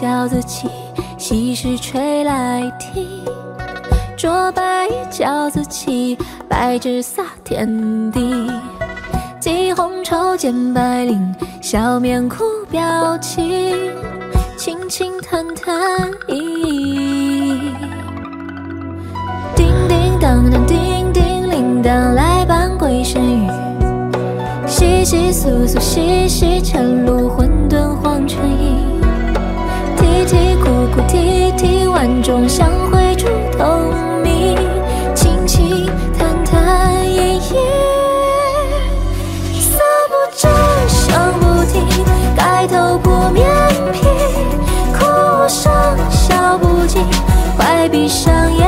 饺子起，细雨吹来听。浊白衣教自起，白纸撒天地。系红绸剪白绫，笑面哭表情，中相会出透明，轻轻弹弹依依。色不正，声不停，盖头破面皮，哭声，笑不尽，快闭上眼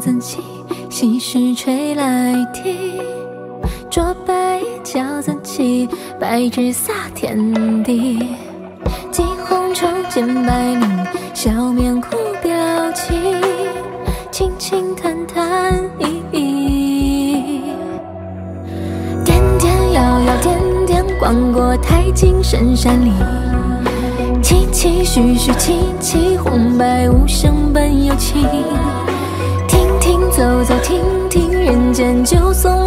衣教自己，细雨吹来听。浊白衣教自己，白纸洒天地。系红绸剪白绫，笑面苦表情，轻轻弹弹依依。点点摇摇，点点逛过太近深山里。起起续续，起起红白无声本有情。走走，停停人间，就送。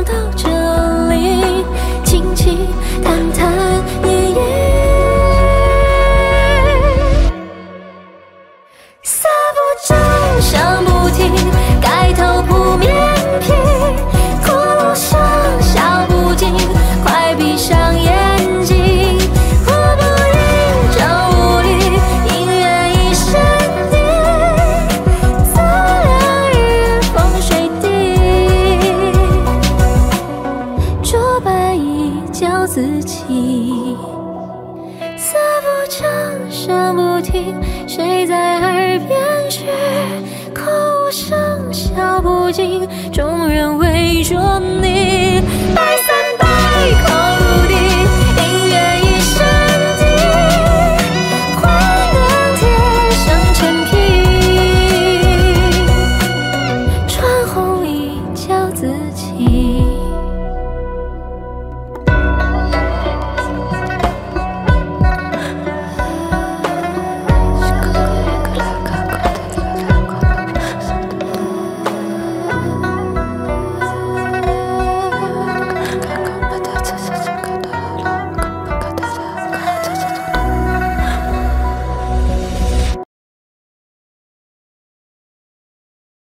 自己，色不正，声不停，谁在耳边嘘？口无声，笑不尽，众人围着你。拜三拜，口如笛，姻缘一生定，换更天，生陈皮，穿红衣教自己。